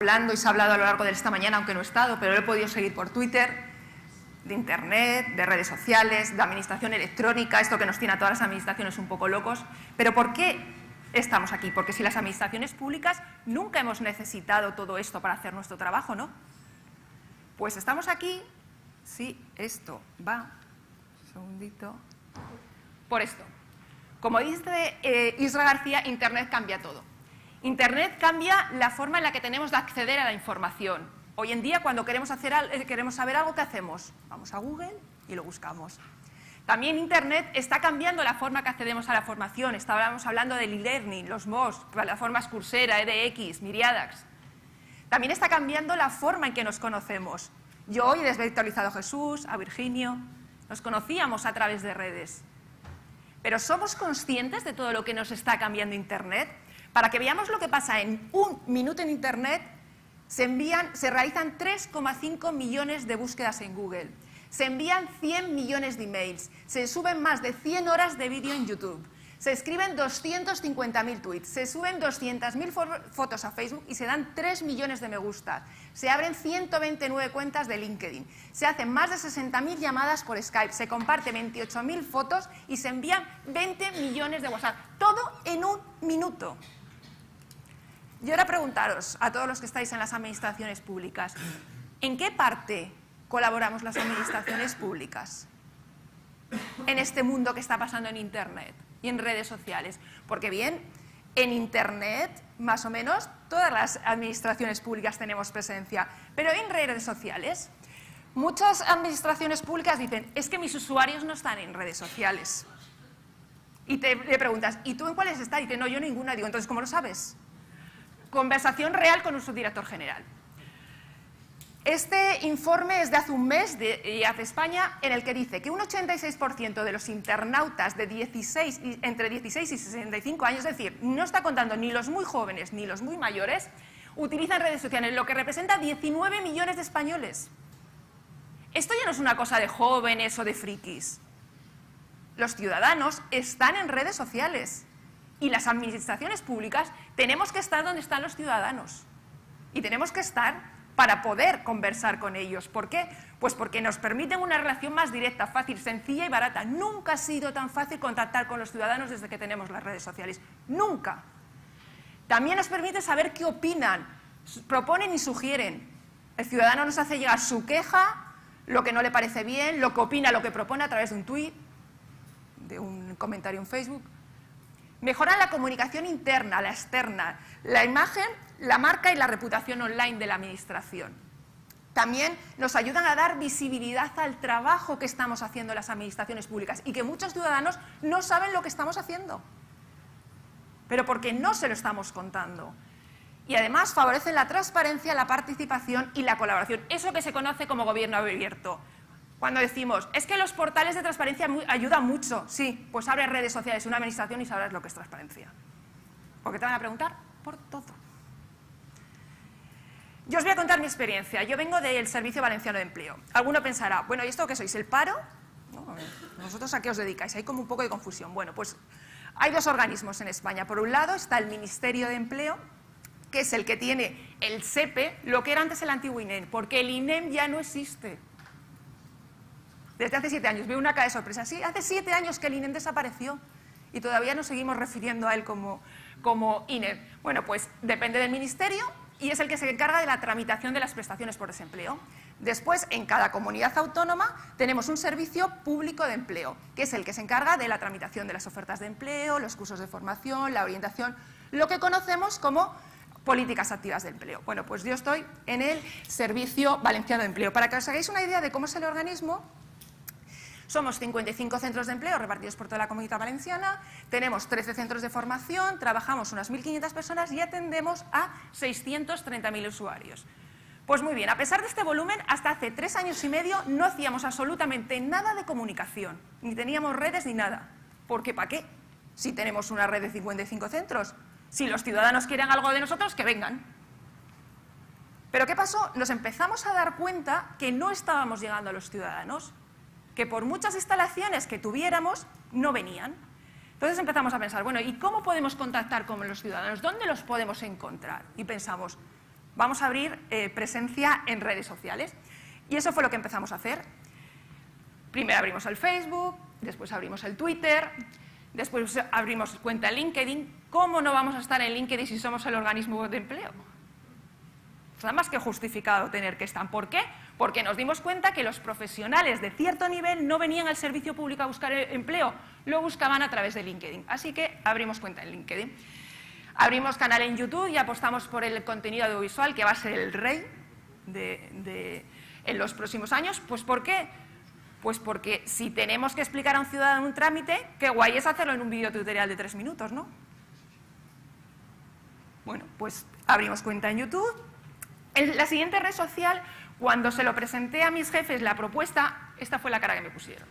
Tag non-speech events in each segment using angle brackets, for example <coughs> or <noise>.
hablando y se ha hablado a lo largo de esta mañana, aunque no he estado, pero lo he podido seguir por Twitter, de Internet, de redes sociales, de administración electrónica, esto que nos tiene a todas las administraciones un poco locos. Pero ¿por qué estamos aquí? Porque si las administraciones públicas nunca hemos necesitado todo esto para hacer nuestro trabajo, ¿no? Pues estamos aquí, sí, esto va, un segundito, por esto. Como dice eh, Isra García, Internet cambia todo. Internet cambia la forma en la que tenemos de acceder a la información. Hoy en día, cuando queremos, hacer, eh, queremos saber algo, ¿qué hacemos? Vamos a Google y lo buscamos. También Internet está cambiando la forma que accedemos a la formación. Estábamos hablando del e-learning, los MOOCs, plataformas Coursera, EDX, Miriadax. También está cambiando la forma en que nos conocemos. Yo hoy he desvirtualizado a Jesús, a Virginio. Nos conocíamos a través de redes. Pero ¿somos conscientes de todo lo que nos está cambiando Internet? Para que veamos lo que pasa en un minuto en Internet, se, envían, se realizan 3,5 millones de búsquedas en Google, se envían 100 millones de emails, se suben más de 100 horas de vídeo en YouTube, se escriben 250.000 tweets, se suben 200.000 fotos a Facebook y se dan 3 millones de me gustas. Se abren 129 cuentas de LinkedIn. Se hacen más de 60.000 llamadas por Skype. Se comparten 28.000 fotos y se envían 20 millones de WhatsApp. Todo en un minuto. Yo ahora preguntaros a todos los que estáis en las administraciones públicas, ¿en qué parte colaboramos las administraciones públicas en este mundo que está pasando en Internet y en redes sociales? Porque bien, en Internet, más o menos, todas las administraciones públicas tenemos presencia, pero en redes sociales, muchas administraciones públicas dicen, es que mis usuarios no están en redes sociales. Y te le preguntas, ¿y tú en cuáles estás? Y dice, no, yo ninguna. Digo, entonces, ¿cómo lo sabes? Conversación real con su director general. Este informe es de hace un mes de IAF España, en el que dice que un 86% de los internautas de 16, entre 16 y 65 años, es decir, no está contando ni los muy jóvenes ni los muy mayores, utilizan redes sociales, lo que representa 19 millones de españoles. Esto ya no es una cosa de jóvenes o de frikis. Los ciudadanos están en redes sociales y las administraciones públicas tenemos que estar donde están los ciudadanos. Y tenemos que estar para poder conversar con ellos. ¿Por qué? Pues porque nos permiten una relación más directa, fácil, sencilla y barata. Nunca ha sido tan fácil contactar con los ciudadanos desde que tenemos las redes sociales. Nunca. También nos permite saber qué opinan, proponen y sugieren. El ciudadano nos hace llegar su queja, lo que no le parece bien, lo que opina, lo que propone a través de un tuit, de un comentario en Facebook. Mejoran la comunicación interna, la externa, la imagen, la marca y la reputación online de la Administración. También nos ayudan a dar visibilidad al trabajo que estamos haciendo las administraciones públicas y que muchos ciudadanos no saben lo que estamos haciendo, pero porque no se lo estamos contando. Y además favorecen la transparencia, la participación y la colaboración, eso que se conoce como gobierno abierto. Cuando decimos, es que los portales de transparencia ayudan mucho, sí, pues abre redes sociales, una administración y sabrás lo que es transparencia. Porque te van a preguntar por todo. Yo os voy a contar mi experiencia. Yo vengo del Servicio Valenciano de Empleo. Alguno pensará, bueno, ¿y esto qué sois? ¿El paro? ¿Vosotros a qué os dedicáis? Hay como un poco de confusión. Bueno, pues hay dos organismos en España. Por un lado está el Ministerio de Empleo, que es el que tiene el SEPE, lo que era antes el antiguo INEM, porque el INEM ya no existe desde hace siete años. Veo una cara de sorpresa. Sí, hace siete años que el INEM desapareció y todavía nos seguimos refiriendo a él como, como INEM. Bueno, pues depende del Ministerio y es el que se encarga de la tramitación de las prestaciones por desempleo. Después, en cada comunidad autónoma tenemos un servicio público de empleo, que es el que se encarga de la tramitación de las ofertas de empleo, los cursos de formación, la orientación, lo que conocemos como políticas activas de empleo. Bueno, pues yo estoy en el Servicio Valenciano de Empleo. Para que os hagáis una idea de cómo es el organismo, somos 55 centros de empleo repartidos por toda la comunidad valenciana, tenemos 13 centros de formación, trabajamos unas 1.500 personas y atendemos a 630.000 usuarios. Pues muy bien, a pesar de este volumen, hasta hace tres años y medio no hacíamos absolutamente nada de comunicación, ni teníamos redes ni nada. ¿Por qué? ¿Para qué? Si tenemos una red de 55 centros. Si los ciudadanos quieren algo de nosotros, que vengan. Pero ¿qué pasó? Nos empezamos a dar cuenta que no estábamos llegando a los ciudadanos que por muchas instalaciones que tuviéramos, no venían. Entonces empezamos a pensar, bueno, ¿y cómo podemos contactar con los ciudadanos? ¿Dónde los podemos encontrar? Y pensamos, vamos a abrir eh, presencia en redes sociales. Y eso fue lo que empezamos a hacer. Primero abrimos el Facebook, después abrimos el Twitter, después abrimos cuenta en LinkedIn. ¿Cómo no vamos a estar en LinkedIn si somos el organismo de empleo? Nada más que justificado tener que estar. ¿Por qué? Porque nos dimos cuenta que los profesionales de cierto nivel no venían al servicio público a buscar empleo, lo buscaban a través de LinkedIn. Así que abrimos cuenta en LinkedIn. Abrimos canal en YouTube y apostamos por el contenido audiovisual, que va a ser el rey en los próximos años. Pues ¿por qué? Pues porque si tenemos que explicar a un ciudadano un trámite, qué guay es hacerlo en un vídeo tutorial de tres minutos, ¿no? Bueno, pues abrimos cuenta en YouTube. La siguiente red social, cuando se lo presenté a mis jefes la propuesta, esta fue la cara que me pusieron.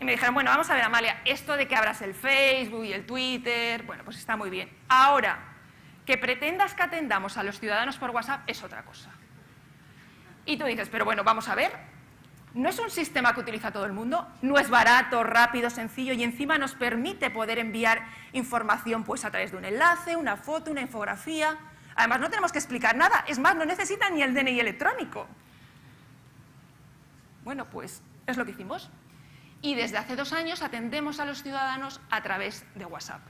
Y me dijeron, bueno, vamos a ver, Amalia, esto de que abras el Facebook y el Twitter, bueno, pues está muy bien. Ahora, que pretendas que atendamos a los ciudadanos por WhatsApp es otra cosa. Y tú dices, pero bueno, vamos a ver, no es un sistema que utiliza todo el mundo, no es barato, rápido, sencillo y encima nos permite poder enviar información pues, a través de un enlace, una foto, una infografía. Además, no tenemos que explicar nada, es más, no necesitan ni el DNI electrónico. Bueno, pues es lo que hicimos. Y desde hace dos años atendemos a los ciudadanos a través de WhatsApp.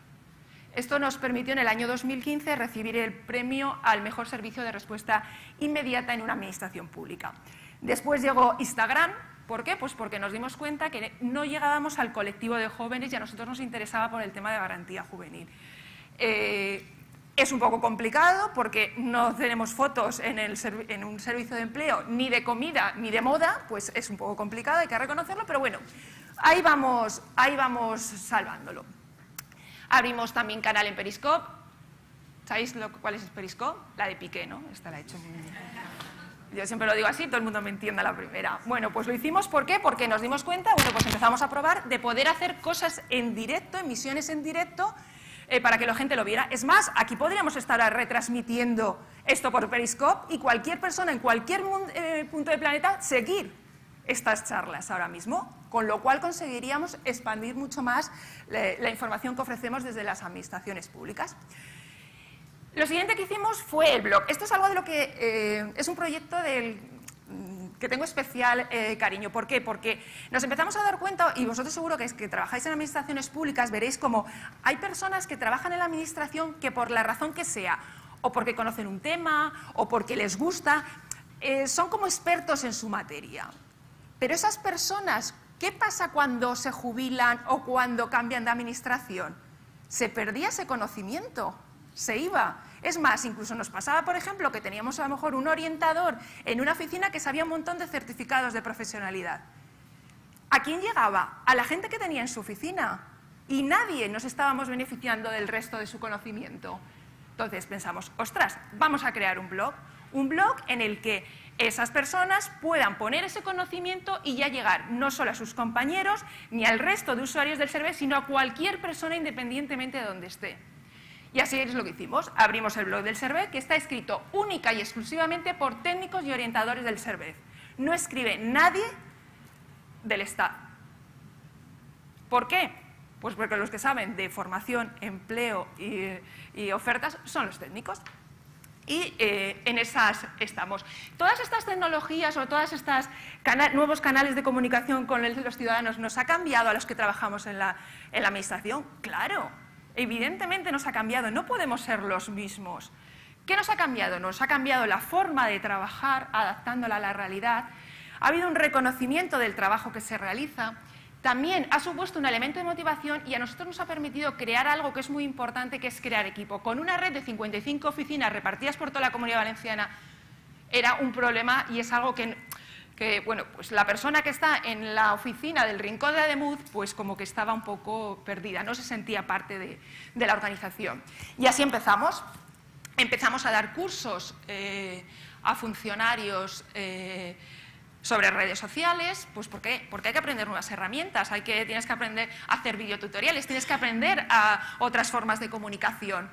Esto nos permitió en el año 2015 recibir el premio al mejor servicio de respuesta inmediata en una administración pública. Después llegó Instagram. ¿Por qué? Pues porque nos dimos cuenta que no llegábamos al colectivo de jóvenes y a nosotros nos interesaba por el tema de garantía juvenil. Eh, es un poco complicado porque no tenemos fotos en, un servicio de empleo ni de comida ni de moda, pues es un poco complicado, hay que reconocerlo, pero bueno, ahí vamos, ahí vamos salvándolo. Abrimos también canal en Periscope. ¿Sabéis lo, cuál es Periscope? La de Piqué, ¿no? Esta la he hecho. Yo siempre lo digo así, todo el mundo me entiende a la primera. Bueno, pues lo hicimos, ¿por qué? Porque nos dimos cuenta, bueno, pues empezamos a probar de poder hacer cosas en directo, emisiones en directo, eh, para que la gente lo viera. Es más, aquí podríamos estar retransmitiendo esto por Periscope y cualquier persona en cualquier eh, punto del planeta seguir estas charlas ahora mismo, con lo cual conseguiríamos expandir mucho más la, información que ofrecemos desde las administraciones públicas. Lo siguiente que hicimos fue el blog. Esto es algo de lo que eh, es un proyecto del que tengo especial eh, cariño. ¿Por qué? Porque nos empezamos a dar cuenta, y vosotros seguro que trabajáis en administraciones públicas, veréis como hay personas que trabajan en la administración que por la razón que sea, o porque conocen un tema, o porque les gusta, eh, son como expertos en su materia. Pero esas personas, ¿qué pasa cuando se jubilan o cuando cambian de administración? Se perdía ese conocimiento se iba. Es más, incluso nos pasaba, por ejemplo, que teníamos a lo mejor un orientador en una oficina que sabía un montón de certificados de profesionalidad. ¿A quién llegaba? A la gente que tenía en su oficina. Y nadie nos estábamos beneficiando del resto de su conocimiento. Entonces pensamos, ostras, vamos a crear un blog. Un blog en el que esas personas puedan poner ese conocimiento y ya llegar no solo a sus compañeros ni al resto de usuarios del servicio, sino a cualquier persona independientemente de donde esté. Y así es lo que hicimos. Abrimos el blog del CERVEZ, que está escrito única y exclusivamente por técnicos y orientadores del CERVEZ. No escribe nadie del Estado. ¿Por qué? Pues porque los que saben de formación, empleo y, ofertas son los técnicos. Y eh, en esas estamos. Todas estas tecnologías o todos estos nuevos canales de comunicación con los ciudadanos nos ha cambiado a los que trabajamos en la Administración. Claro, evidentemente nos ha cambiado, no podemos ser los mismos. ¿Qué nos ha cambiado? Nos ha cambiado la forma de trabajar, adaptándola a la realidad. Ha habido un reconocimiento del trabajo que se realiza. También ha supuesto un elemento de motivación y a nosotros nos ha permitido crear algo que es muy importante, que es crear equipo. Con una red de 55 oficinas repartidas por toda la comunidad valenciana era un problema y es algo que que bueno, pues la persona que está en la oficina del Rincón de Ademuz, pues como que estaba un poco perdida, no se sentía parte de, la organización. Y así empezamos. Empezamos a dar cursos eh, a funcionarios eh, sobre redes sociales, pues ¿por? Porque hay que aprender nuevas herramientas, hay que, tienes que aprender a hacer videotutoriales, tienes que aprender a otras formas de comunicación.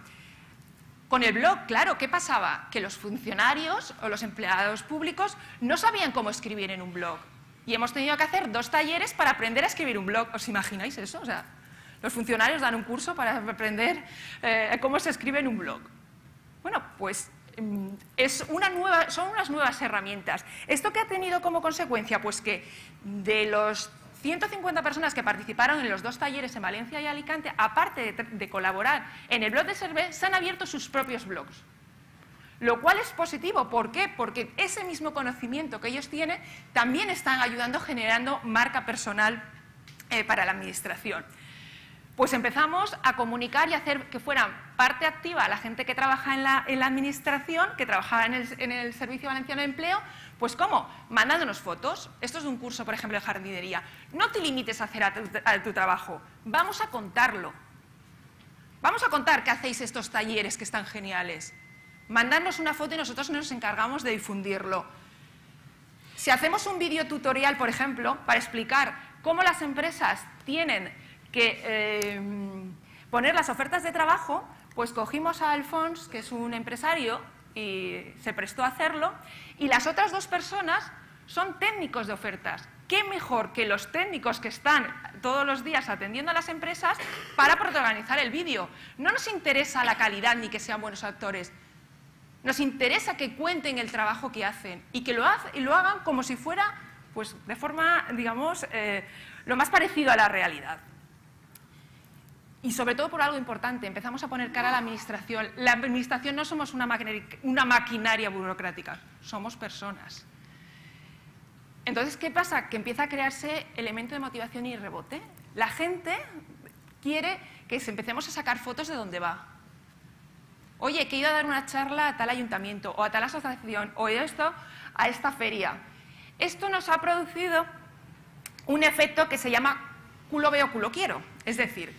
Con el blog, claro, ¿qué pasaba? Que los funcionarios o los empleados públicos no sabían cómo escribir en un blog. Y hemos tenido que hacer dos talleres para aprender a escribir un blog. ¿Os imagináis eso? O sea, los funcionarios dan un curso para aprender eh, cómo se escribe en un blog. Bueno, pues mm, es una nueva, son unas nuevas herramientas. ¿Esto qué ha tenido como consecuencia? Pues que de los 150 personas que participaron en los dos talleres en Valencia y Alicante, aparte de, colaborar en el blog de Servé, se han abierto sus propios blogs. Lo cual es positivo. ¿Por qué? Porque ese mismo conocimiento que ellos tienen también están ayudando generando marca personal eh, para la Administración. Pues empezamos a comunicar y hacer que fueran parte activa la gente que trabaja en la, Administración, que trabajaba en el, Servicio Valenciano de Empleo, pues ¿cómo? Mandándonos fotos. Esto es un curso, por ejemplo, de jardinería. No te limites a hacer a tu, trabajo. Vamos a contarlo. Vamos a contar qué hacéis estos talleres que están geniales. Mandarnos una foto y nosotros nos encargamos de difundirlo. Si hacemos un vídeo tutorial, por ejemplo, para explicar cómo las empresas tienen que eh, poner las ofertas de trabajo, pues cogimos a Alphonse, que es un empresario, y se prestó a hacerlo, y las otras dos personas son técnicos de ofertas. ¿Qué mejor que los técnicos que están todos los días atendiendo a las empresas para protagonizar el vídeo? No nos interesa la calidad ni que sean buenos actores. Nos interesa que cuenten el trabajo que hacen y que lo, y lo hagan como si fuera, pues, de forma, digamos, eh, lo más parecido a la realidad. Y sobre todo por algo importante, empezamos a poner cara a la administración. La administración no somos una, maquinaria burocrática, somos personas. Entonces, ¿qué pasa? Que empieza a crearse elemento de motivación y rebote. La gente quiere que empecemos a sacar fotos de dónde va. Oye, he ido a dar una charla a tal ayuntamiento o a tal asociación o esto a esta feria. Esto nos ha producido un efecto que se llama culo veo, culo quiero. Es decir,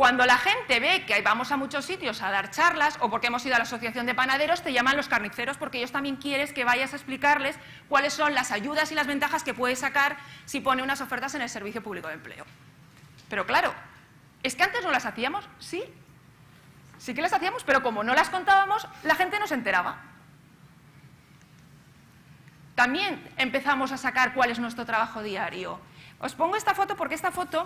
cuando la gente ve que vamos a muchos sitios a dar charlas o porque hemos ido a la asociación de panaderos, te llaman los carniceros porque ellos también quieren que vayas a explicarles cuáles son las ayudas y las ventajas que puedes sacar si pone unas ofertas en el Servicio Público de Empleo. Pero claro, es que antes no las hacíamos, sí, sí que las hacíamos, pero como no las contábamos, la gente no se enteraba. También empezamos a sacar cuál es nuestro trabajo diario. Os pongo esta foto porque esta foto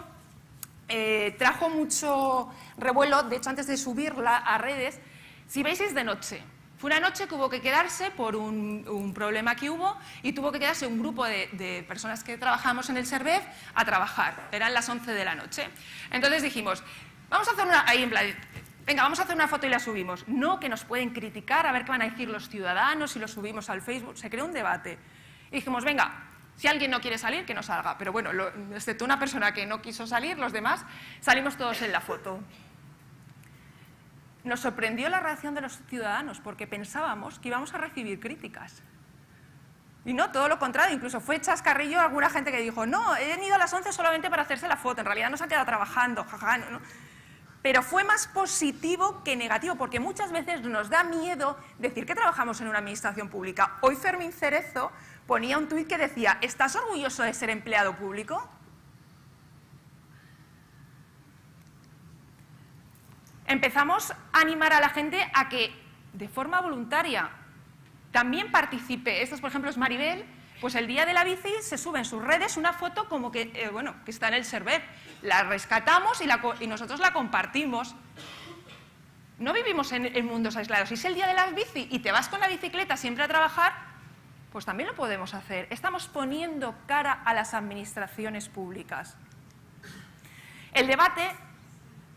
eh, trajo mucho revuelo, de hecho antes de subirla a redes, si veis es de noche. Fue una noche que hubo que quedarse por un, problema que hubo y tuvo que quedarse un grupo de, personas que trabajamos en el SERVEF a trabajar. Eran las 11 de la noche. Entonces dijimos, vamos a hacer una, ahí en venga, vamos a hacer una foto y la subimos. No, que nos pueden criticar, a ver qué van a decir los ciudadanos si lo subimos al Facebook. Se creó un debate. Y dijimos, venga, si alguien no quiere salir, que no salga. Pero bueno, excepto una persona que no quiso salir, los demás salimos todos en la foto. Nos sorprendió la reacción de los ciudadanos porque pensábamos que íbamos a recibir críticas. Y no, todo lo contrario, incluso fue chascarrillo alguna gente que dijo, no, he venido a las 11 solamente para hacerse la foto, en realidad no se han quedado trabajando, jaja, Pero fue más positivo que negativo, porque muchas veces nos da miedo decir que trabajamos en una administración pública. Hoy Fermín Cerezo ponía un tuit que decía, ¿estás orgulloso de ser empleado público? Empezamos a animar a la gente a que de forma voluntaria también participe. Esto, por ejemplo, es Maribel, pues el día de la bici se sube en sus redes una foto como que, eh, bueno, que está en el server. La rescatamos y, y, nosotros la compartimos. No vivimos en, en mundos aislados. Si es el día de la bici y te vas con la bicicleta siempre a trabajar, pues también lo podemos hacer. Estamos poniendo cara a las administraciones públicas. El debate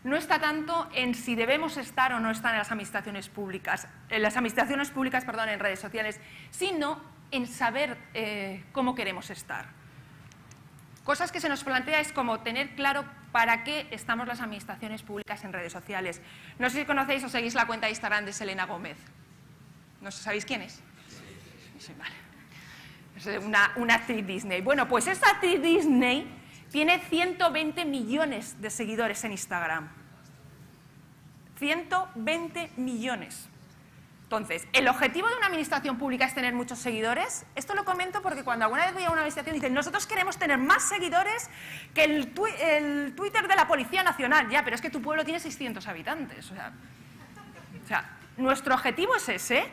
no está tanto en si debemos estar o no estar en las administraciones públicas, en las administraciones públicas, perdón, en redes sociales, sino en saber eh, cómo queremos estar. Cosas que se nos plantea es como tener claro para qué estamos las administraciones públicas en redes sociales. No sé si conocéis o seguís la cuenta de Instagram de Selena Gómez. ¿No sabéis quién es? Sí, vale una, una actriz Disney. Bueno, pues esta actriz Disney tiene 120 millones de seguidores en Instagram. 120 millones. Entonces, ¿el objetivo de una administración pública es tener muchos seguidores? Esto lo comento porque cuando alguna vez voy a una administración dicen nosotros queremos tener más seguidores que el, el Twitter de la Policía Nacional. Ya, pero es que tu pueblo tiene 600 habitantes. O sea, o sea, ¿nuestro objetivo es ese?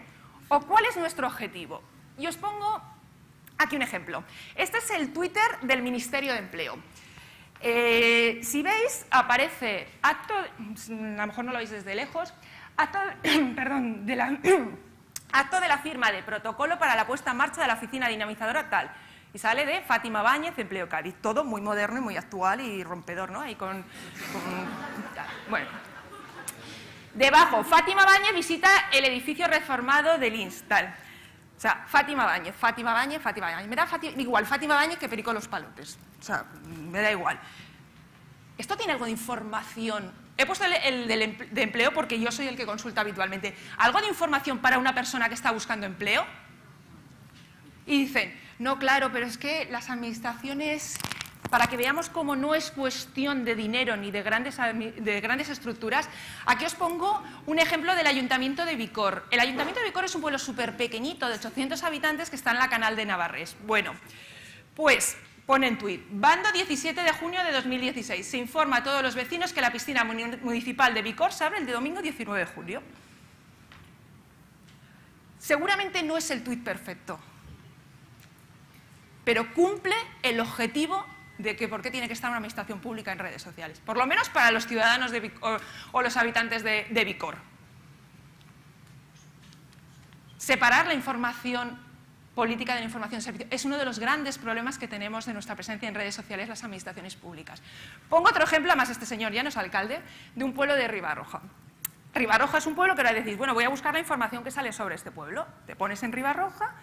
¿O cuál es nuestro objetivo? Y os pongo Aquí un ejemplo. Este es el Twitter del Ministerio de Empleo. Eh, si veis, aparece acto, a lo mejor no lo veis desde lejos, acto, <coughs> perdón, de la, <coughs> Acto de la firma de protocolo para la puesta en marcha de la oficina dinamizadora tal. Y sale de Fátima Báñez, Empleo Cádiz. Todo muy moderno y muy actual y rompedor, ¿no? Ahí con... Bueno. Debajo, Fátima Báñez visita el edificio reformado del Instal. O sea, Fátima Báñez, Fátima Báñez, Fátima Báñez. Me da igual Fátima Báñez que Perico Los Palotes. O sea, me da igual. ¿Esto tiene algo de información He puesto el, de empleo porque yo soy el que consulta habitualmente. ¿Algo de información para una persona que está buscando empleo? Y dicen, no, claro, pero es que las administraciones, para que veamos cómo no es cuestión de dinero ni de grandes, de grandes estructuras, aquí os pongo un ejemplo del Ayuntamiento de Vicor. El Ayuntamiento de Vicor es un pueblo súper pequeñito, de 800 habitantes, que está en la canal de Navarres. Bueno, pues Pone en tuit, bando 17 de junio de 2016. Se informa a todos los vecinos que la piscina municipal de Vicor se abre el de domingo 19 de julio. Seguramente no es el tuit perfecto, pero cumple el objetivo de que por qué tiene que estar una administración pública en redes sociales, por lo menos para los ciudadanos de o, los habitantes de, de Vicor. Separar la información política de la información. Es uno de los grandes problemas que tenemos de nuestra presencia en redes sociales las administraciones públicas. Pongo otro ejemplo, además este señor ya no es alcalde, de un pueblo de Ribarroja. Ribarroja es un pueblo que ahora decís, bueno, voy a buscar la información que sale sobre este pueblo. Te pones en Ribarroja,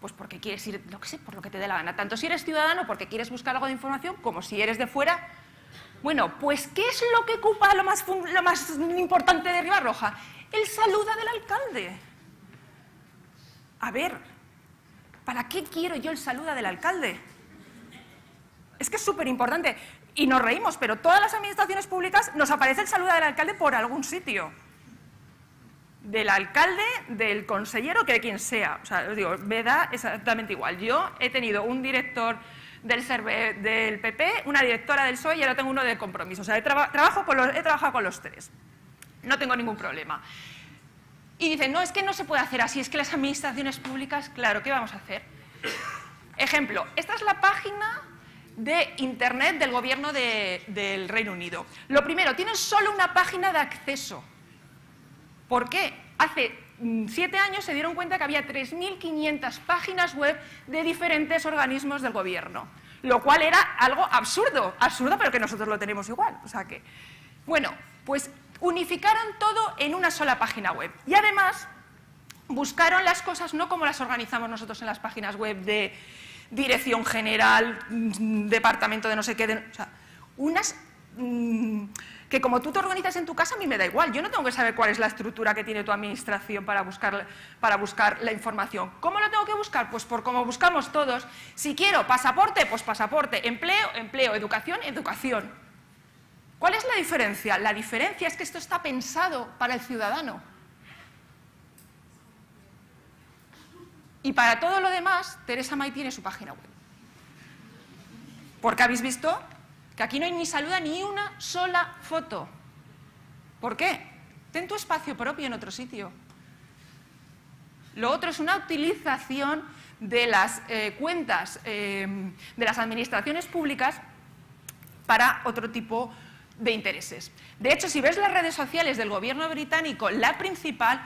pues porque quieres ir, lo que sé, por lo que te dé la gana. Tanto si eres ciudadano porque quieres buscar algo de información, como si eres de fuera. Bueno, pues ¿qué es lo que ocupa lo más, lo más importante de Ribarroja? El saluda del alcalde. A ver, ¿Para qué quiero yo el saludo del alcalde? Es que es súper importante. Y nos reímos, pero todas las administraciones públicas nos aparece el saludo del alcalde por algún sitio. Del alcalde, del consejero, que de quien sea. O sea, os digo, me da exactamente igual. Yo he tenido un director del, del PP, una directora del PSOE y ahora tengo uno de compromiso. O sea, he trabajado con los tres. No tengo ningún problema. Y dicen, no, es que no se puede hacer así, es que las administraciones públicas, claro, ¿qué vamos a hacer? Ejemplo, esta es la página de Internet del gobierno del Reino Unido. Lo primero, tienen solo una página de acceso. ¿Por qué? Hace mm, siete años se dieron cuenta que había 3.500 páginas web de diferentes organismos del gobierno, lo cual era algo absurdo, absurdo, pero que nosotros lo tenemos igual. O sea que, bueno, pues unificaron todo en una sola página web. Y además buscaron las cosas no como las organizamos nosotros en las páginas web de dirección general, mm, departamento de no sé qué, o sea, unas mm, que como tú te organizas en tu casa a mí me da igual, yo no tengo que saber cuál es la estructura que tiene tu administración para buscar, para buscar la información. ¿Cómo lo tengo que buscar? Pues por como buscamos todos. Si quiero pasaporte, pues pasaporte, empleo, empleo, educación, educación. ¿Cuál es la diferencia? La diferencia es que esto está pensado para el ciudadano. Y para todo lo demás, Teresa May tiene su página web. Porque habéis visto que aquí no hay ni saluda ni una sola foto. ¿Por qué? Ten tu espacio propio en otro sitio. Lo otro es una utilización de las eh, cuentas eh, de las administraciones públicas para otro tipo de de intereses. De hecho, si ves las redes sociales del gobierno británico, la principal,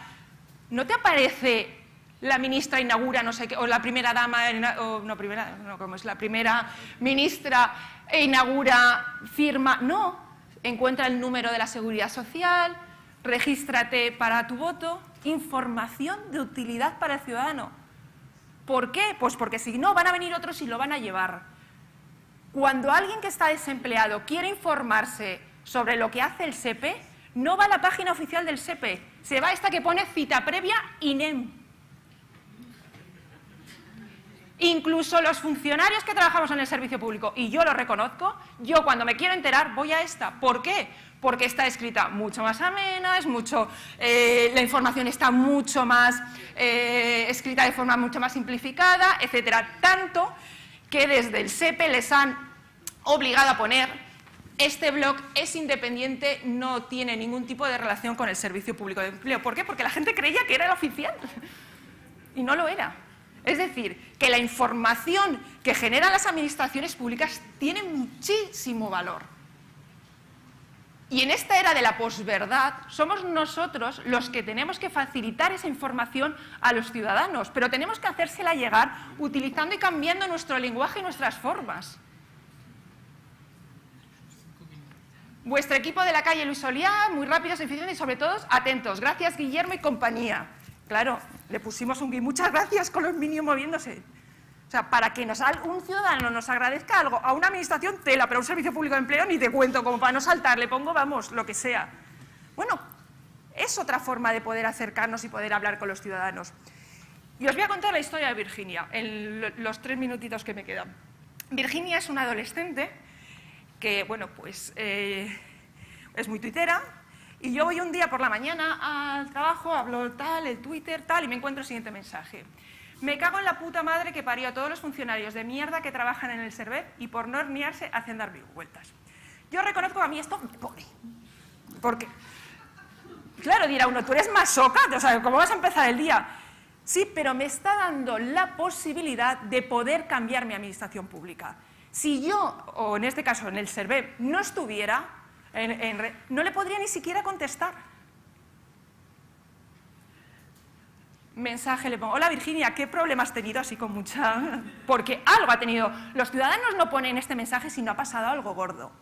no te aparece la ministra inaugura no sé qué, o la primera dama, o no, primera, no, como es la primera ministra inaugura, firma, no, encuentra el número de la seguridad social, regístrate para tu voto, información de utilidad para el ciudadano. ¿Por qué? Pues porque si no, van a venir otros y lo van a llevar. Cuando alguien que está desempleado quiere informarse sobre lo que hace el SEPE, no va a la página oficial del SEPE, se va a esta que pone cita previa INEM. Incluso los funcionarios que trabajamos en el servicio público, y yo lo reconozco, yo cuando me quiero enterar voy a esta. ¿Por qué? Porque está escrita mucho más amena, es mucho, eh, la información está mucho más eh, escrita de forma mucho más simplificada, etcétera. Tanto que desde el SEPE les han obligado a poner este blog es independiente, no tiene ningún tipo de relación con el Servicio Público de Empleo. ¿Por qué? Porque la gente creía que era el oficial y no lo era. Es decir, que la información que generan las administraciones públicas tiene muchísimo valor. Y en esta era de la posverdad, somos nosotros los que tenemos que facilitar esa información a los ciudadanos, pero tenemos que hacérsela llegar utilizando y cambiando nuestro lenguaje y nuestras formas. Vuestro equipo de la calle Luis Oliá, muy rápidos, eficientes y sobre todo atentos. Gracias Guillermo y compañía. Claro, le pusimos un muchas gracias con los minions moviéndose. O sea, para que nos, un ciudadano nos agradezca algo, a una administración tela, pero a un servicio público de empleo ni te cuento, como para no saltar, le pongo, vamos, lo que sea. Bueno, es otra forma de poder acercarnos y poder hablar con los ciudadanos. Y os voy a contar la historia de Virginia, en los tres minutitos que me quedan. Virginia es una adolescente que, bueno, pues eh, es muy tuitera, y yo voy un día por la mañana al trabajo, hablo tal, el Twitter, tal, y me encuentro el siguiente mensaje. Me cago en la puta madre que parió a todos los funcionarios de mierda que trabajan en el Servet y por no hornearse hacen dar vueltas. Yo reconozco a mí esto me pone. Porque, claro, dirá uno, tú eres masoca, o sea, ¿cómo vas a empezar el día? Sí, pero me está dando la posibilidad de poder cambiar mi administración pública. Si yo, o en este caso en el Servet, no estuviera, no le podría ni siquiera contestar. mensaje le pongo, hola Virginia, ¿qué problema has tenido así con mucha...? <laughs> Porque algo ha tenido. Los ciudadanos no ponen este mensaje si no ha pasado algo gordo.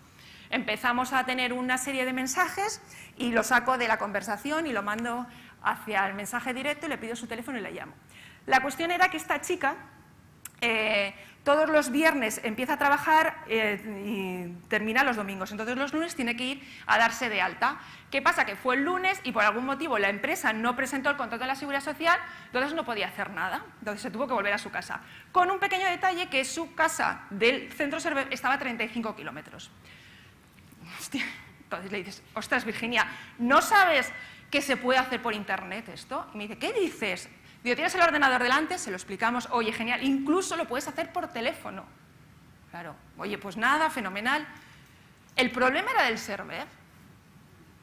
Empezamos a tener una serie de mensajes y lo saco de la conversación y lo mando hacia el mensaje directo y le pido su teléfono y le llamo. La cuestión era que esta chica eh, todos los viernes empieza a trabajar eh, y termina los domingos. Entonces los lunes tiene que ir a darse de alta. ¿Qué pasa? Que fue el lunes y por algún motivo la empresa no presentó el contrato de la seguridad social, entonces no podía hacer nada. Entonces se tuvo que volver a su casa. Con un pequeño detalle que su casa del centro estaba a 35 kilómetros. Entonces le dices, ostras Virginia, ¿no sabes que se puede hacer por internet esto? Y me dice, ¿qué dices? Digo, tienes el ordenador delante, se lo explicamos, oye, genial, incluso lo puedes hacer por teléfono. Claro, oye, pues nada, fenomenal. El problema era del server.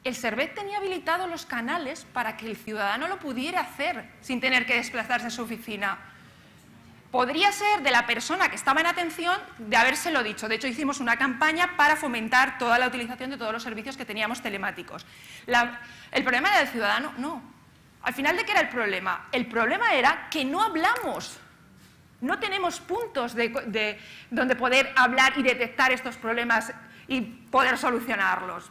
El server tenía habilitados los canales para que el ciudadano lo pudiera hacer sin tener que desplazarse a su oficina. Podría ser de la persona que estaba en atención de habérselo dicho. De hecho, hicimos una campaña para fomentar toda la utilización de todos los servicios que teníamos telemáticos. el problema era del ciudadano, no. Al final, ¿de qué era el problema? El problema era que no hablamos. No tenemos puntos de, donde poder hablar y detectar estos problemas y poder solucionarlos.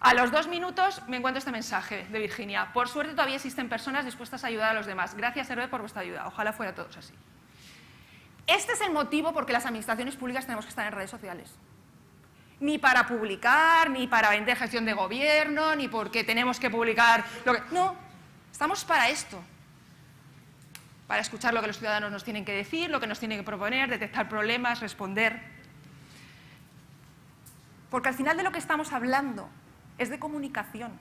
A los dos minutos me encuentro este mensaje de Virginia. Por suerte todavía existen personas dispuestas a ayudar a los demás. Gracias, Hervé, por vuestra ayuda. Ojalá fuera todos así. Este es el motivo por que las administraciones públicas tenemos que estar en redes sociales ni para publicar, ni para vender gestión de gobierno, ni porque tenemos que publicar lo que... No, estamos para esto, para escuchar lo que los ciudadanos nos tienen que decir, lo que nos tienen que proponer, detectar problemas, responder. Porque al final de lo que estamos hablando es de comunicación.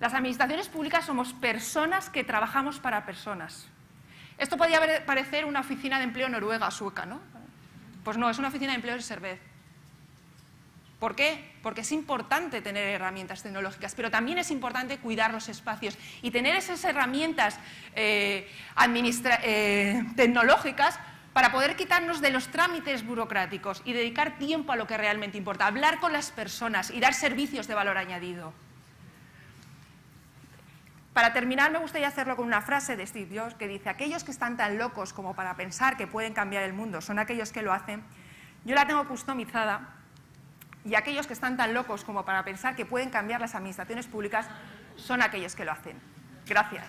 Las administraciones públicas somos personas que trabajamos para personas. Esto podría parecer una oficina de empleo noruega, sueca, ¿no? Pues no, es una oficina de empleo de Servet. ¿Por qué? Porque es importante tener herramientas tecnológicas, pero también es importante cuidar los espacios y tener esas herramientas eh, eh, tecnológicas para poder quitarnos de los trámites burocráticos y dedicar tiempo a lo que realmente importa, hablar con las personas y dar servicios de valor añadido. Para terminar, me gustaría hacerlo con una frase de Steve Jobs que dice, aquellos que están tan locos como para pensar que pueden cambiar el mundo son aquellos que lo hacen. Yo la tengo customizada y aquellos que están tan locos como para pensar que pueden cambiar las administraciones públicas son aquellos que lo hacen. Gracias.